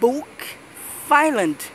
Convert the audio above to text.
book violent.